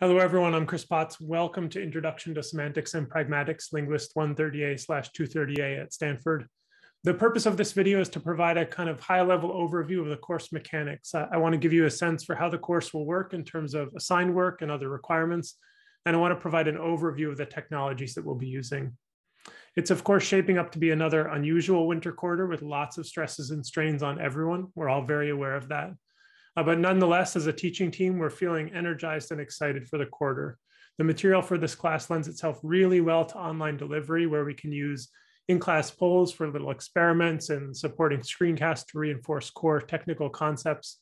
Hello, everyone. I'm Chris Potts. Welcome to Introduction to Semantics and Pragmatics, Linguist 130A slash 230A at Stanford. The purpose of this video is to provide a kind of high level overview of the course mechanics. I, I want to give you a sense for how the course will work in terms of assigned work and other requirements. And I want to provide an overview of the technologies that we'll be using. It's of course shaping up to be another unusual winter quarter with lots of stresses and strains on everyone. We're all very aware of that. Uh, but nonetheless, as a teaching team, we're feeling energized and excited for the quarter. The material for this class lends itself really well to online delivery, where we can use in-class polls for little experiments and supporting screencasts to reinforce core technical concepts.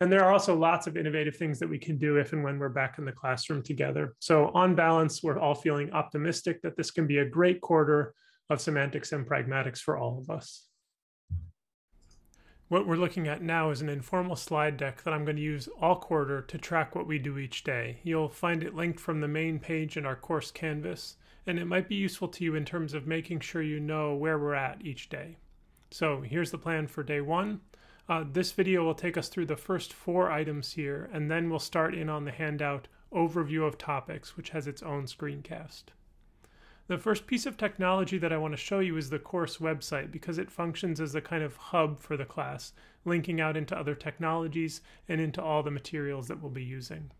And there are also lots of innovative things that we can do if and when we're back in the classroom together. So on balance, we're all feeling optimistic that this can be a great quarter of semantics and pragmatics for all of us. What we're looking at now is an informal slide deck that I'm going to use all quarter to track what we do each day. You'll find it linked from the main page in our course canvas, and it might be useful to you in terms of making sure you know where we're at each day. So here's the plan for day one. Uh, this video will take us through the first four items here, and then we'll start in on the handout Overview of Topics, which has its own screencast. The first piece of technology that I want to show you is the course website because it functions as a kind of hub for the class, linking out into other technologies and into all the materials that we'll be using.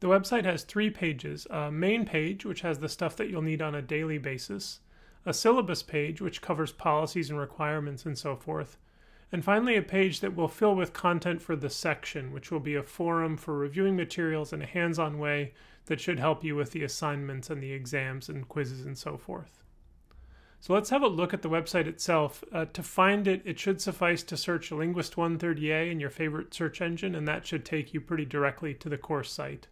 The website has three pages, a main page, which has the stuff that you'll need on a daily basis, a syllabus page, which covers policies and requirements and so forth, and finally a page that will fill with content for the section, which will be a forum for reviewing materials in a hands-on way that should help you with the assignments and the exams and quizzes and so forth. So let's have a look at the website itself. Uh, to find it, it should suffice to search Linguist 130A in your favorite search engine, and that should take you pretty directly to the course site.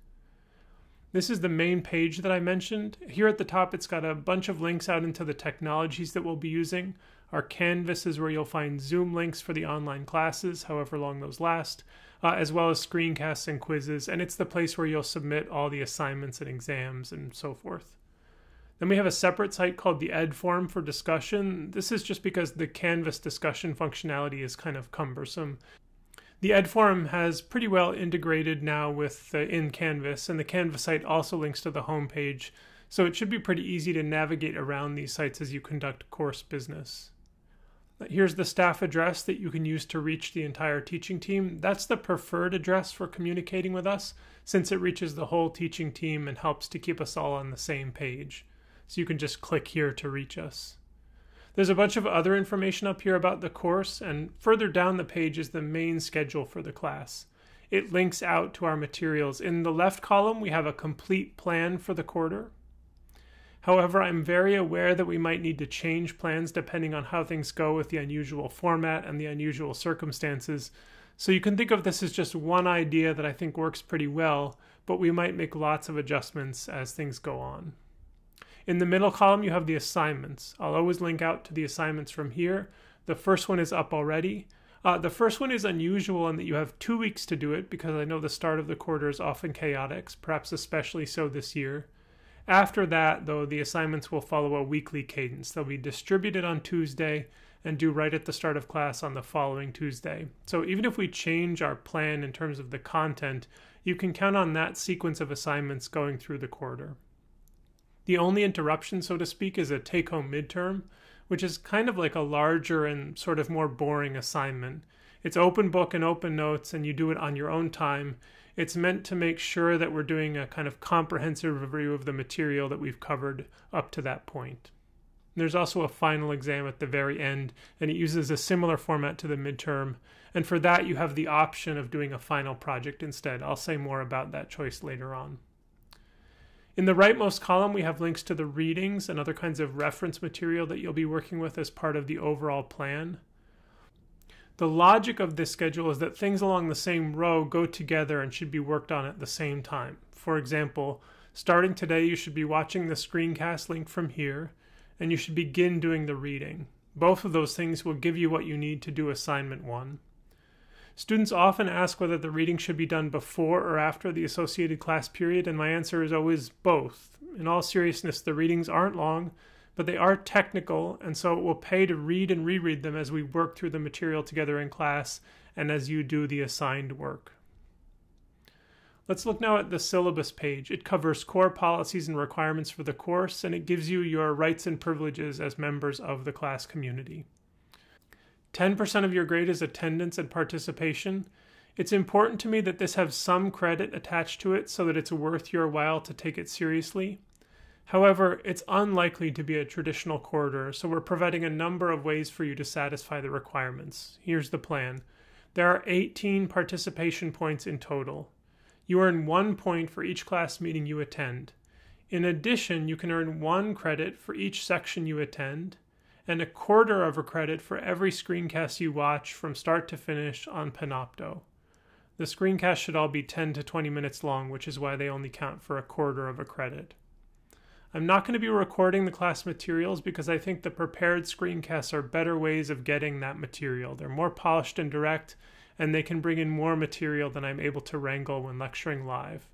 This is the main page that I mentioned. Here at the top, it's got a bunch of links out into the technologies that we'll be using. Our Canvas is where you'll find Zoom links for the online classes, however long those last uh, as well as screencasts and quizzes. And it's the place where you'll submit all the assignments and exams and so forth. Then we have a separate site called the Ed Forum for discussion. This is just because the Canvas discussion functionality is kind of cumbersome. The Ed Forum has pretty well integrated now with uh, in Canvas, and the Canvas site also links to the homepage, so it should be pretty easy to navigate around these sites as you conduct course business. Here's the staff address that you can use to reach the entire teaching team. That's the preferred address for communicating with us since it reaches the whole teaching team and helps to keep us all on the same page. So you can just click here to reach us. There's a bunch of other information up here about the course, and further down the page is the main schedule for the class. It links out to our materials. In the left column, we have a complete plan for the quarter. However, I'm very aware that we might need to change plans depending on how things go with the unusual format and the unusual circumstances. So you can think of this as just one idea that I think works pretty well, but we might make lots of adjustments as things go on. In the middle column, you have the assignments. I'll always link out to the assignments from here. The first one is up already. Uh, the first one is unusual in that you have two weeks to do it because I know the start of the quarter is often chaotic, perhaps especially so this year. After that, though, the assignments will follow a weekly cadence. They'll be distributed on Tuesday and due right at the start of class on the following Tuesday. So even if we change our plan in terms of the content, you can count on that sequence of assignments going through the quarter. The only interruption, so to speak, is a take home midterm, which is kind of like a larger and sort of more boring assignment. It's open book and open notes, and you do it on your own time. It's meant to make sure that we're doing a kind of comprehensive review of the material that we've covered up to that point. There's also a final exam at the very end, and it uses a similar format to the midterm. And for that, you have the option of doing a final project instead. I'll say more about that choice later on. In the rightmost column, we have links to the readings and other kinds of reference material that you'll be working with as part of the overall plan. The logic of this schedule is that things along the same row go together and should be worked on at the same time. For example, starting today, you should be watching the screencast link from here, and you should begin doing the reading. Both of those things will give you what you need to do assignment one. Students often ask whether the reading should be done before or after the associated class period, and my answer is always both. In all seriousness, the readings aren't long, but they are technical, and so it will pay to read and reread them as we work through the material together in class and as you do the assigned work. Let's look now at the syllabus page. It covers core policies and requirements for the course, and it gives you your rights and privileges as members of the class community. 10% of your grade is attendance and participation. It's important to me that this have some credit attached to it so that it's worth your while to take it seriously. However, it's unlikely to be a traditional corridor, so we're providing a number of ways for you to satisfy the requirements. Here's the plan. There are 18 participation points in total. You earn one point for each class meeting you attend. In addition, you can earn one credit for each section you attend, and a quarter of a credit for every screencast you watch from start to finish on Panopto. The screencast should all be 10 to 20 minutes long, which is why they only count for a quarter of a credit. I'm not going to be recording the class materials because I think the prepared screencasts are better ways of getting that material. They're more polished and direct, and they can bring in more material than I'm able to wrangle when lecturing live.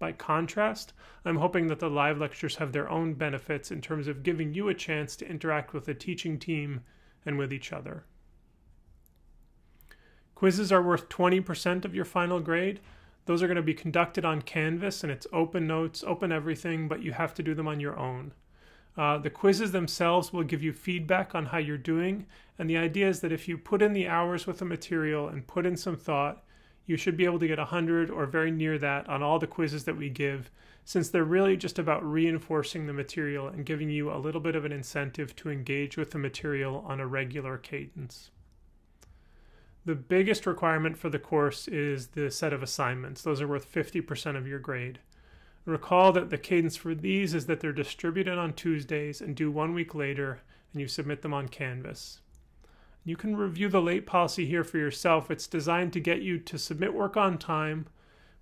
By contrast, I'm hoping that the live lectures have their own benefits in terms of giving you a chance to interact with the teaching team and with each other. Quizzes are worth 20% of your final grade. Those are going to be conducted on Canvas and it's open notes, open everything, but you have to do them on your own. Uh, the quizzes themselves will give you feedback on how you're doing, and the idea is that if you put in the hours with the material and put in some thought, you should be able to get 100 or very near that on all the quizzes that we give, since they're really just about reinforcing the material and giving you a little bit of an incentive to engage with the material on a regular cadence. The biggest requirement for the course is the set of assignments. Those are worth 50% of your grade. Recall that the cadence for these is that they're distributed on Tuesdays and due one week later, and you submit them on Canvas. You can review the late policy here for yourself. It's designed to get you to submit work on time,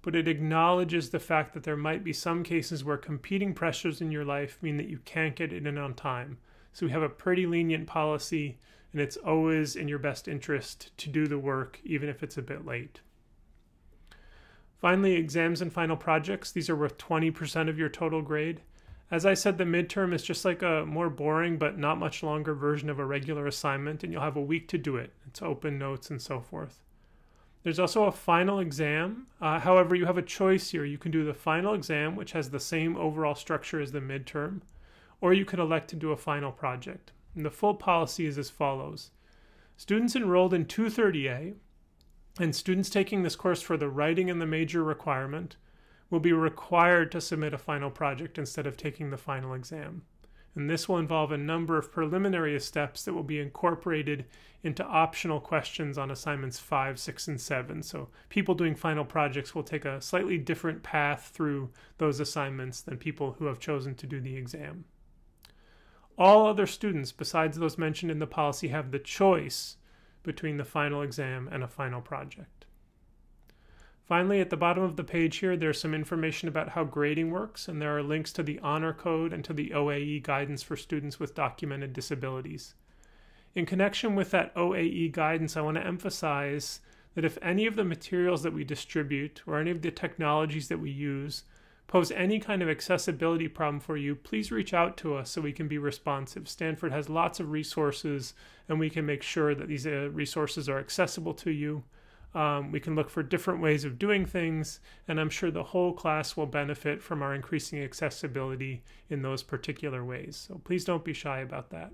but it acknowledges the fact that there might be some cases where competing pressures in your life mean that you can't get it in on time. So we have a pretty lenient policy, and it's always in your best interest to do the work, even if it's a bit late. Finally, exams and final projects. These are worth 20% of your total grade. As I said, the midterm is just like a more boring but not much longer version of a regular assignment, and you'll have a week to do it. It's open notes and so forth. There's also a final exam. Uh, however, you have a choice here. You can do the final exam, which has the same overall structure as the midterm, or you could elect to do a final project. And the full policy is as follows Students enrolled in 230A and students taking this course for the writing and the major requirement will be required to submit a final project instead of taking the final exam. And this will involve a number of preliminary steps that will be incorporated into optional questions on assignments 5, 6, and 7. So people doing final projects will take a slightly different path through those assignments than people who have chosen to do the exam. All other students besides those mentioned in the policy have the choice between the final exam and a final project. Finally, at the bottom of the page here, there's some information about how grading works, and there are links to the Honor Code and to the OAE guidance for students with documented disabilities. In connection with that OAE guidance, I want to emphasize that if any of the materials that we distribute or any of the technologies that we use pose any kind of accessibility problem for you, please reach out to us so we can be responsive. Stanford has lots of resources, and we can make sure that these uh, resources are accessible to you. Um, we can look for different ways of doing things, and I'm sure the whole class will benefit from our increasing accessibility in those particular ways. So please don't be shy about that.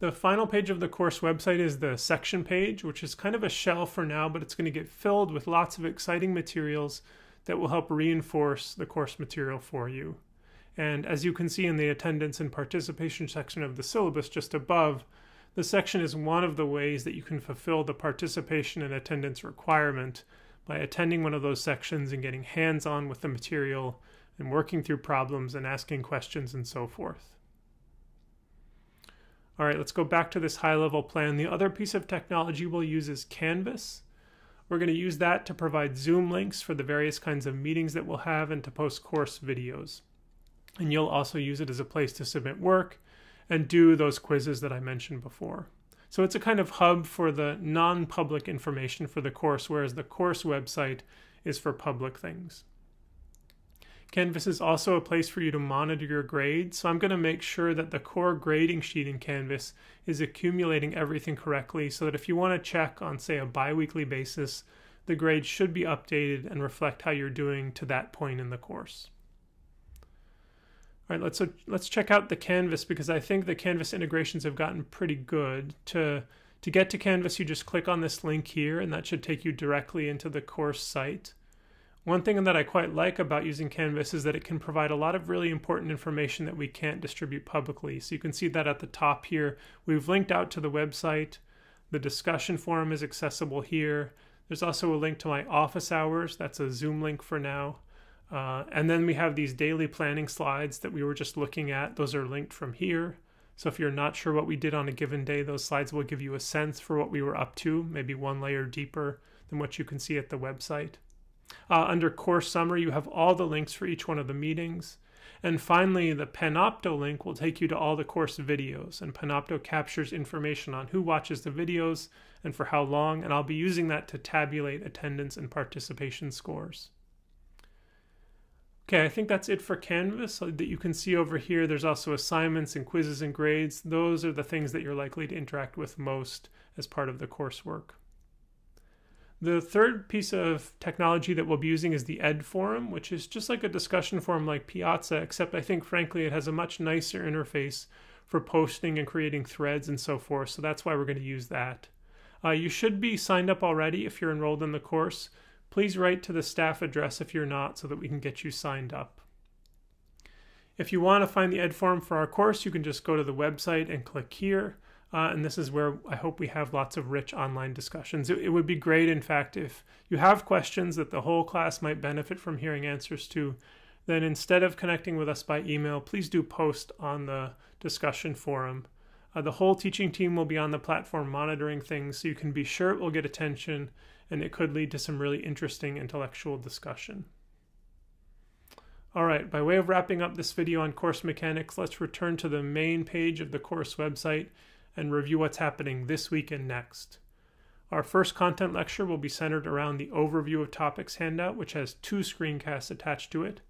The final page of the course website is the section page, which is kind of a shell for now, but it's going to get filled with lots of exciting materials that will help reinforce the course material for you. And as you can see in the attendance and participation section of the syllabus just above, the section is one of the ways that you can fulfill the participation and attendance requirement by attending one of those sections and getting hands on with the material and working through problems and asking questions and so forth. All right, let's go back to this high level plan. The other piece of technology we'll use is Canvas. We're going to use that to provide Zoom links for the various kinds of meetings that we'll have and to post course videos. And you'll also use it as a place to submit work and do those quizzes that I mentioned before. So it's a kind of hub for the non public information for the course, whereas the course website is for public things. Canvas is also a place for you to monitor your grades, so I'm going to make sure that the core grading sheet in Canvas is accumulating everything correctly so that if you want to check on, say, a biweekly basis the grades should be updated and reflect how you're doing to that point in the course. All right, let's uh, let's check out the Canvas because I think the Canvas integrations have gotten pretty good. To to get to Canvas, you just click on this link here, and that should take you directly into the course site. One thing that I quite like about using Canvas is that it can provide a lot of really important information that we can't distribute publicly. So you can see that at the top here. We've linked out to the website. The discussion forum is accessible here. There's also a link to my office hours. That's a Zoom link for now. Uh, and then we have these daily planning slides that we were just looking at. Those are linked from here. So if you're not sure what we did on a given day, those slides will give you a sense for what we were up to, maybe one layer deeper than what you can see at the website. Uh, under course summary, you have all the links for each one of the meetings. And finally, the Panopto link will take you to all the course videos. And Panopto captures information on who watches the videos and for how long. And I'll be using that to tabulate attendance and participation scores. Okay, I think that's it for Canvas so that you can see over here. There's also assignments and quizzes and grades. Those are the things that you're likely to interact with most as part of the coursework. The third piece of technology that we'll be using is the Ed Forum, which is just like a discussion forum like Piazza, except I think frankly it has a much nicer interface for posting and creating threads and so forth. So that's why we're going to use that. Uh, you should be signed up already if you're enrolled in the course. Please write to the staff address if you're not so that we can get you signed up. If you want to find the ed forum for our course, you can just go to the website and click here. Uh, and this is where I hope we have lots of rich online discussions. It, it, would be great, in fact, if you have questions that the whole class might benefit from hearing answers to, then instead of connecting with us by email, please do post on the discussion forum. Uh, the whole teaching team will be on the platform monitoring things, so you can be sure it will get attention and it could lead to some really interesting intellectual discussion. All right, by way of wrapping up this video on course mechanics, let's return to the main page of the course website and review what's happening this week and next. Our first content lecture will be centered around the Overview of Topics handout, which has two screencasts attached to it,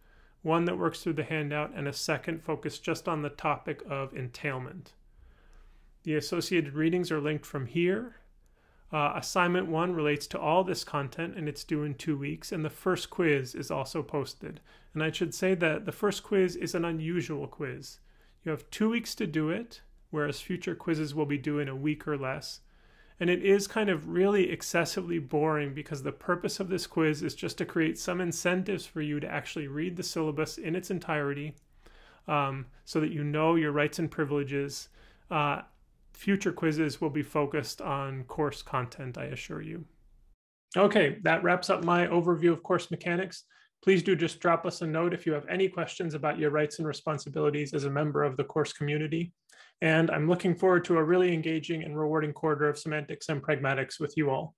one that works through the handout and a second focused just on the topic of entailment. The associated readings are linked from here, uh, assignment one relates to all this content and it's due in two weeks, and the first quiz is also posted. And I should say that the first quiz is an unusual quiz. You have two weeks to do it, whereas future quizzes will be due in a week or less. And it is kind of really excessively boring because the purpose of this quiz is just to create some incentives for you to actually read the syllabus in its entirety um, so that you know your rights and privileges. Uh, future quizzes will be focused on course content, I assure you. Okay, that wraps up my overview of course mechanics. Please do just drop us a note if you have any questions about your rights and responsibilities as a member of the course community. And I'm looking forward to a really engaging and rewarding quarter of semantics and pragmatics with you all.